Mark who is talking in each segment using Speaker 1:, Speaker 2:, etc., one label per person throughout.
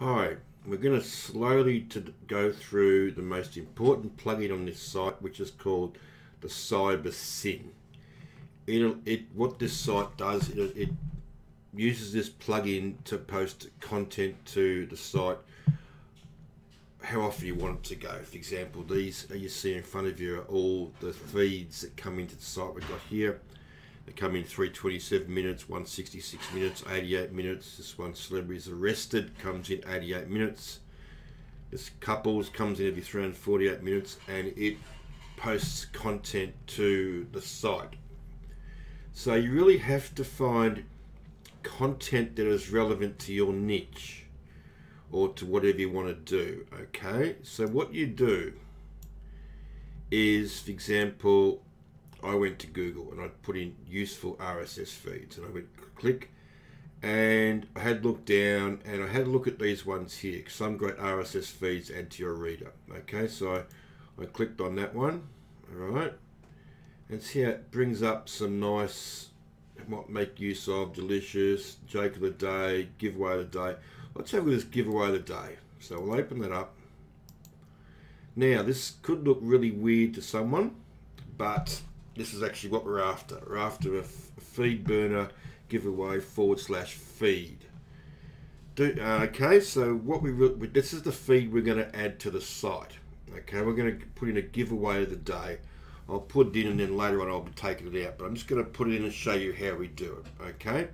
Speaker 1: Hi, we're going to slowly to go through the most important plugin on this site, which is called the CyberSyn. It'll, it what this site does, it, it uses this plugin to post content to the site how often you want it to go. For example, these you see in front of you are all the feeds that come into the site we've got here. They come in 327 minutes, 166 minutes, 88 minutes. This one, Celebrities Arrested, comes in 88 minutes. This Couples comes in every 348 minutes and it posts content to the site. So you really have to find content that is relevant to your niche or to whatever you want to do. Okay, so what you do is, for example, I went to Google and I put in useful RSS feeds and I went click and I had looked down and I had a look at these ones here. Some great RSS feeds add to your reader. Okay, so I, I clicked on that one. All right, and see how it brings up some nice, what make use of, delicious, joke of the day, giveaway of the day. Let's have a look this giveaway of the day. So we'll open that up. Now this could look really weird to someone, but this is actually what we're after. We're after a FeedBurner giveaway forward slash feed. Do, uh, okay, so what we this is the feed we're going to add to the site. Okay, we're going to put in a giveaway of the day. I'll put it in and then later on I'll be taking it out. But I'm just going to put it in and show you how we do it. Okay,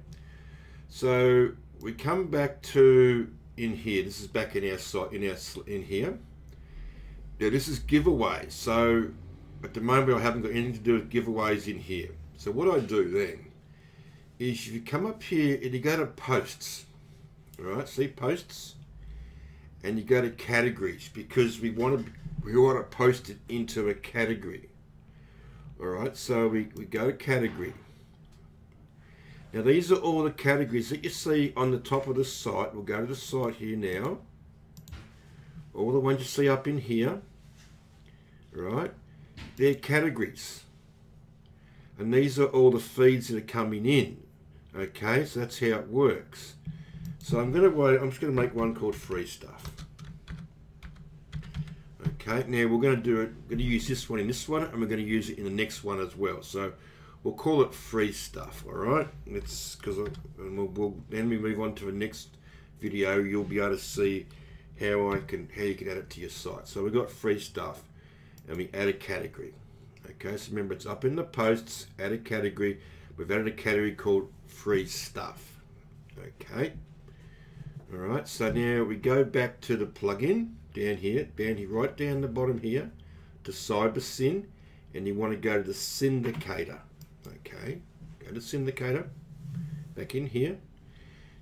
Speaker 1: so we come back to in here. This is back in our site in our in here. Now this is giveaway. So at the moment I haven't got anything to do with giveaways in here. So what I do then is you come up here and you go to posts, all right, see posts, and you go to categories because we want to we want to post it into a category. All right, so we, we go to category. Now these are all the categories that you see on the top of the site. We'll go to the site here now. All the ones you see up in here. Right they're categories. And these are all the feeds that are coming in. Okay, so that's how it works. So I'm going to I'm just going to make one called free stuff. Okay, now we're going to do it, we're going to use this one in this one, and we're going to use it in the next one as well. So we'll call it free stuff, all right? It's because we'll, we'll, then we move on to the next video. You'll be able to see how I can how you can add it to your site. So we've got free stuff and we add a category. Okay, so remember it's up in the posts, add a category. We've added a category called free stuff. Okay. All right, so now we go back to the plugin down here, down here, right down the bottom here to CyberSyn, and you want to go to the syndicator. Okay, go to syndicator, back in here.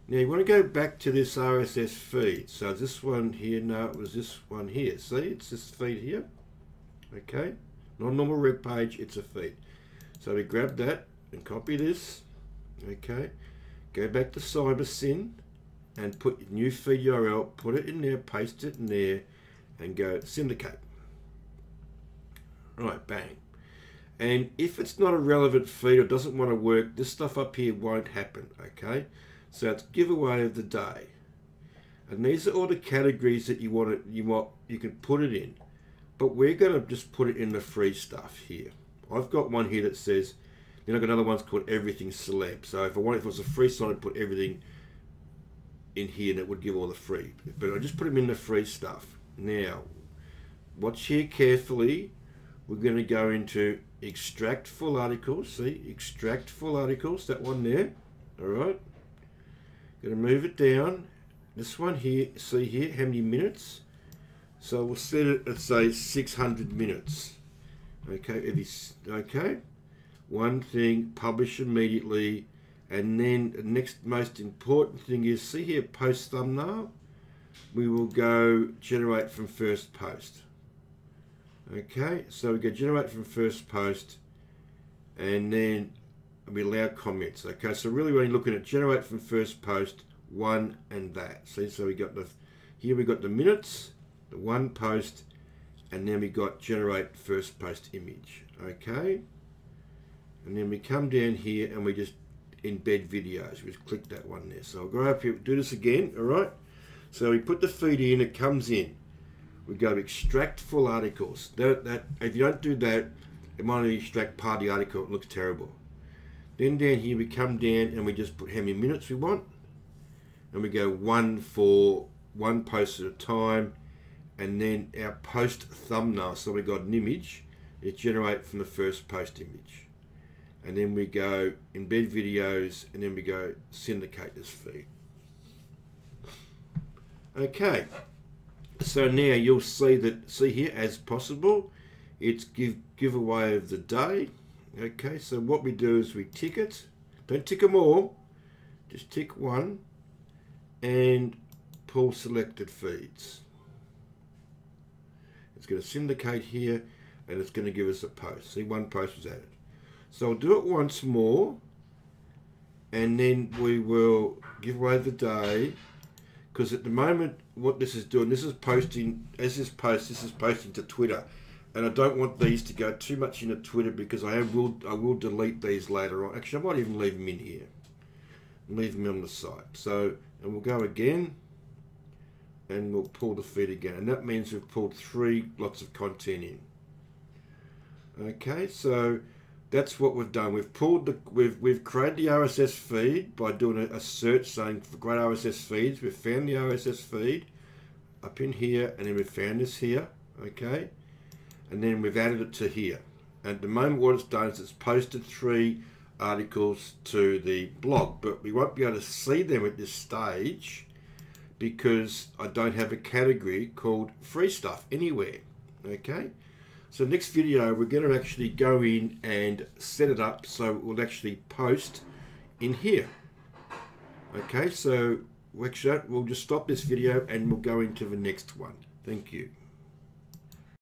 Speaker 1: Now you want to go back to this RSS feed. So this one here, no, it was this one here. See, it's this feed here okay? Not a normal web page, it's a feed. So we grab that and copy this, okay? Go back to CyberSyn and put new feed URL, put it in there, paste it in there, and go syndicate. Right, bang. And if it's not a relevant feed or doesn't want to work, this stuff up here won't happen, okay? So it's giveaway of the day. And these are all the categories that you want it, you want you can put it in. But we're going to just put it in the free stuff here. I've got one here that says, then I've got another one's called Everything Celeb. So if I want, if it was a free site, I'd put everything in here and it would give all the free. But I just put them in the free stuff. Now, watch here carefully. We're going to go into extract full articles. See, extract full articles, that one there. All right. Going to move it down. This one here, see here, how many minutes? So we'll set it at say 600 minutes. Okay, every, okay. One thing, publish immediately. And then the next most important thing is, see here, post thumbnail. We will go generate from first post. Okay, so we go generate from first post and then we allow comments. Okay, so really you're looking at generate from first post, one and that. See, so we got the, here we got the minutes, the one post, and then we got generate first post image. Okay. And then we come down here and we just embed videos. We just click that one there. So I'll go up here, do this again, all right? So we put the feed in, it comes in. We go to extract full articles. That, that If you don't do that, it might only extract part of the article. It looks terrible. Then down here we come down and we just put how many minutes we want. And we go one for one post at a time. And then our post thumbnail. So we got an image. It generate from the first post image. And then we go embed videos and then we go syndicate this feed. Okay, so now you'll see that, see here, as possible, it's give giveaway of the day. Okay, so what we do is we tick it. Don't tick them all, just tick one and pull selected feeds. It's going to syndicate here and it's going to give us a post. See, one post was added. So I'll do it once more and then we will give away the day because at the moment what this is doing this is posting as this post this is posting to twitter. And i don't want these to go too much into twitter because i will i will delete these later on. Actually i might even leave them in here. Leave them on the site. So and we'll go again and we'll pull the feed again and that means we've pulled three lots of content in okay so that's what we've done. We've pulled the we've we've created the RSS feed by doing a, a search saying for great RSS feeds. We've found the RSS feed up in here, and then we've found this here, okay, and then we've added it to here. At the moment, what it's done is it's posted three articles to the blog, but we won't be able to see them at this stage because I don't have a category called free stuff anywhere. Okay, so next video, we're going to actually go in and set it up so it will actually post in here. Okay, so we'll just stop this video and we'll go into the next one. Thank you.